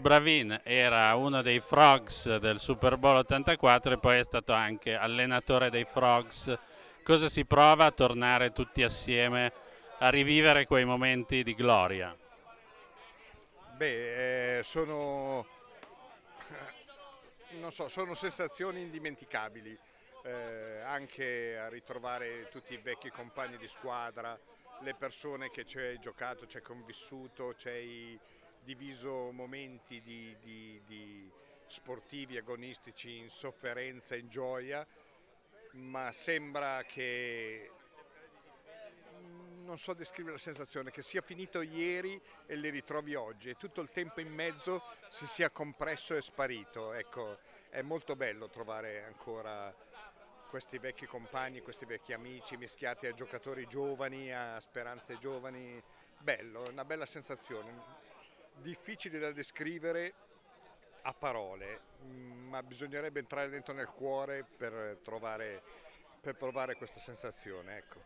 Bravin era uno dei Frogs del Super Bowl 84 e poi è stato anche allenatore dei Frogs. Cosa si prova a tornare tutti assieme a rivivere quei momenti di gloria? Beh, eh, sono, so, sono, sensazioni indimenticabili, eh, anche a ritrovare tutti i vecchi compagni di squadra, le persone che ci hai giocato, ci hai convissuto, ci hai diviso momenti di, di, di sportivi agonistici in sofferenza, in gioia, ma sembra che non so descrivere la sensazione, che sia finito ieri e li ritrovi oggi e tutto il tempo in mezzo si sia compresso e sparito. Ecco, è molto bello trovare ancora questi vecchi compagni, questi vecchi amici mischiati a giocatori giovani, a speranze giovani. Bello, una bella sensazione difficile da descrivere a parole, mm, ma bisognerebbe entrare dentro nel cuore per trovare, per provare questa sensazione. Ecco.